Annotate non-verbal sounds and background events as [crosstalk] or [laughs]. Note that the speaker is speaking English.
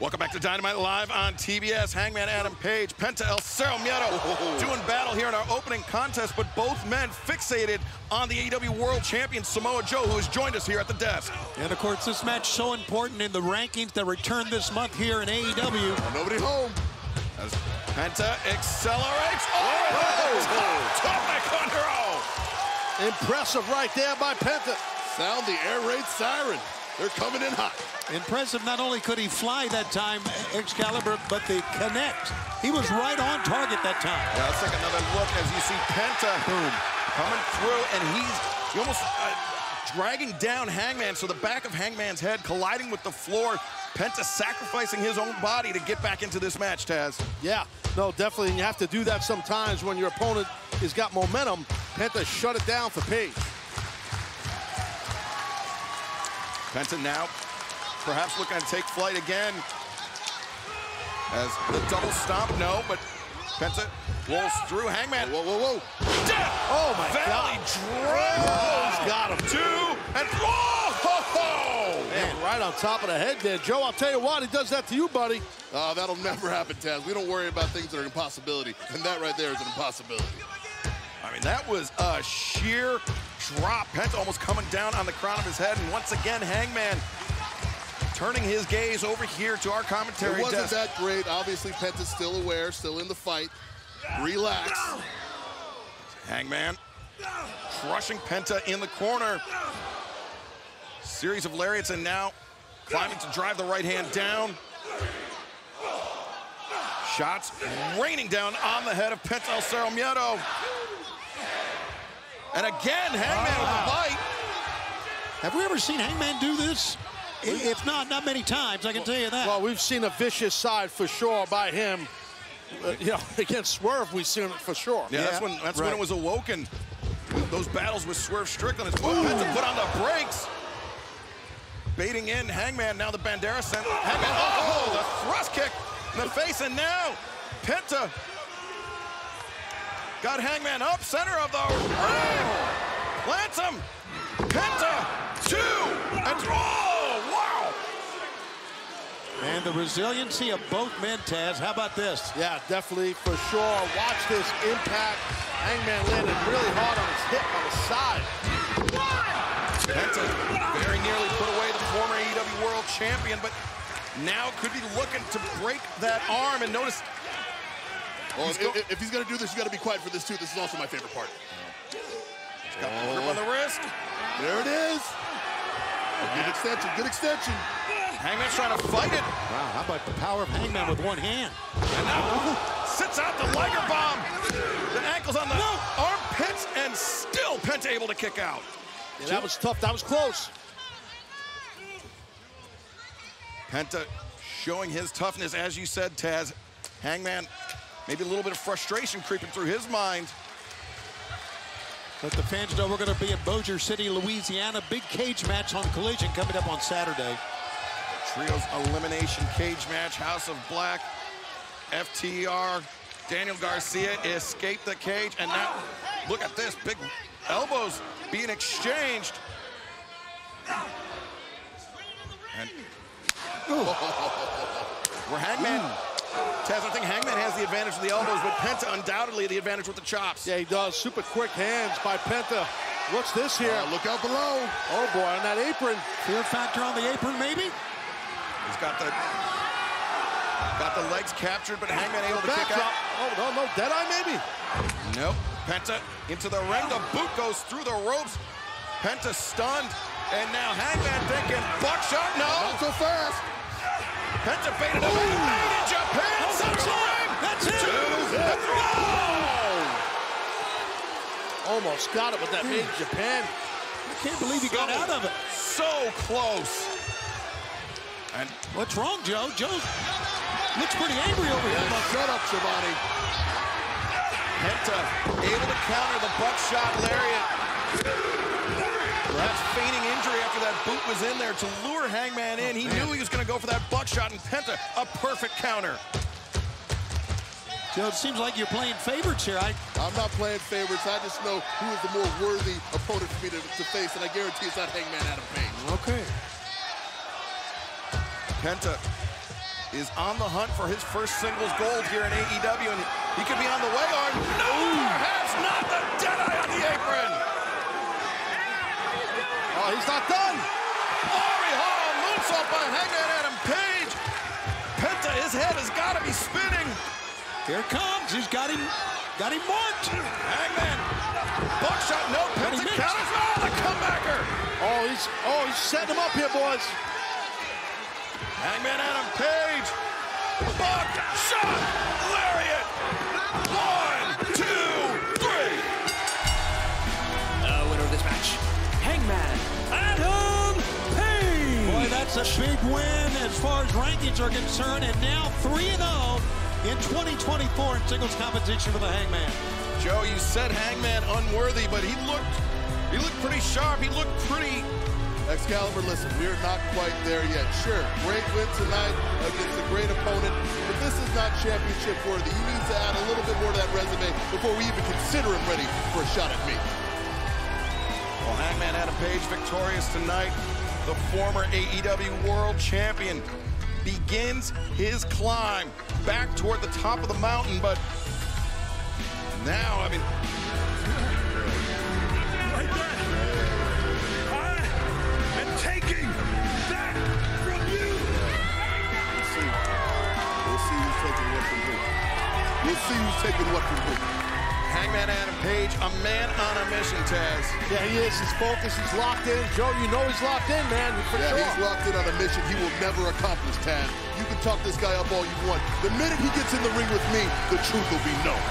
Welcome back to Dynamite Live on TBS. Hangman Adam Page, Penta El Zero Miedo oh. doing battle here in our opening contest, but both men fixated on the AEW World Champion Samoa Joe, who has joined us here at the desk. And of course, this match so important in the rankings that return this month here in AEW. Nobody home. As Penta accelerates. Oh, top oh. Impressive right there by Penta. Sound the air raid siren. They're coming in hot. Impressive, not only could he fly that time, Excalibur, but the connect. He was right on target that time. Yeah, let's take another look as you see Penta Boom. coming through, and he's he almost uh, dragging down Hangman, so the back of Hangman's head colliding with the floor. Penta sacrificing his own body to get back into this match, Taz. Yeah, no, definitely. And you have to do that sometimes when your opponent has got momentum. Penta shut it down for Page. Penta now perhaps looking to take flight again. As the double stomp, no, but Penta rolls through. Hangman. Whoa, whoa, whoa. Death! Oh, my Valley God. He's got him. Two, and oh, ho, ho. Man, right on top of the head there. Joe, I'll tell you what, he does that to you, buddy. Uh, that'll never happen, Taz. We don't worry about things that are an impossibility, and that right there is an impossibility. I mean, that was a sheer drop. Penta almost coming down on the crown of his head, and once again, Hangman turning his gaze over here to our commentary It wasn't desk. that great. Obviously, Penta's still aware, still in the fight. Relax. Hangman crushing Penta in the corner. Series of lariats and now climbing to drive the right hand down. Shots raining down on the head of Penta El Zero Miedo. And again, Hangman with a bite. Have we ever seen Hangman do this? If not, not many times, I can tell you that. Well, we've seen a vicious side for sure by him. Uh, you know, [laughs] against Swerve, we've seen it for sure. Yeah, that's when that's when it was awoken. Those battles with Swerve Strickland. It's Penta put on the brakes. Baiting in Hangman. Now the Bandera sent Hangman. Oh, the thrust kick in the face, and now Penta got Hangman up center of the ring. Plants him. Penta two and oh wow. And the resiliency of both men, Taz. How about this? Yeah, definitely, for sure. Watch this impact. Hangman landed really hard on his hip on his side. Penta very nearly put away the former AEW World Champion, but now could be looking to break that arm. And notice Well, He's if, if- if he's going to do this, you got to be quiet for this, too. This is also my favorite part. got the grip oh. on the wrist. There it is. A good extension. Good extension. Hangman's trying to fight it. Wow, how about the power of Hangman with one hand? And now sits out the Liger bomb. The ankles on the armpits, and still Penta able to kick out. Yeah, that was tough. That was close. Penta showing his toughness, as you said, Taz. Hangman, maybe a little bit of frustration creeping through his mind. Let the fans know we're going to be in Bossier City, Louisiana. Big cage match on Collision coming up on Saturday. Trios elimination cage match, House of Black, FTR, Daniel Garcia escaped the cage, and now look at this, big elbows being exchanged. And [laughs] where Hangman, mm. Taz, I think Hangman has the advantage with the elbows, but Penta undoubtedly the advantage with the chops. Yeah, he does. Super quick hands by Penta. What's this here? Uh, look out below. Oh, boy, on that apron. Fear factor on the apron, maybe? He's got the got the legs captured, but Hangman able to kick Backdrop. out. Oh, no, no. Deadeye, maybe. Nope. Penta into the ring. The boot goes through the ropes. Penta stunned. And now Hangman thinking, buckshot, no. Not so fast. Penta baited him. Made in Japan. Center of the ring. That's it. Two, and throw. Almost got it with that made hmm. in Japan. I can't believe he got out of it. So close. And What's wrong, Joe? Joe looks pretty angry over here. Yeah, shut up, Schiavone. Penta able to counter the buckshot lariat. Perhaps feigning injury after that boot was in there to lure Hangman in. Oh, he knew he was going to go for that buckshot, and Penta, a perfect counter. Joe, it seems like you're playing favorites here. I, I'm not playing favorites. I just know who is the more worthy opponent for me to, to face, and I guarantee it's not Hangman Adam Page. okay. Penta is on the hunt for his first singles gold here in AEW, and he could be on the way, or no, perhaps not the Deadeye on the apron. Oh, he's not done. Here comes. He's got him, got him marked. Hangman, buckshot, no, But he Penta missed. oh, the comebacker. Oh, he's oh he's setting him up here, boys. Hangman Adam Page. Buckshot, lariat. One, two, three. The winner of this match, Hangman Adam Page. Boy, that's a big win as far as rankings are concerned, and now 3-0 in 2024 in singles competition for the Hangman. Joe, you said Hangman unworthy, but he looked, he looked pretty sharp. He looked pretty. Excalibur, listen, we're not quite there yet. Sure, great win tonight against a great opponent, but this is not championship worthy. You need to add a little bit more to that resume before we even consider him ready for a shot at me. Well, Hangman Adam Page victorious tonight. The former AEW World Champion begins his climb back toward the top of the mountain, but now, I mean. I am taking that from you. We'll see. We'll see who's taking what from who. We'll see who's taking what from who. Hangman Adam Page, a man on a mission, Taz. Yeah, he is. He's focused. He's locked in. Joe, you know he's locked in, man. For Yeah, sure. he's locked in on a mission he will never accomplish, Tad. You can talk this guy up all you want. The minute he gets in the ring with me, the truth will be known.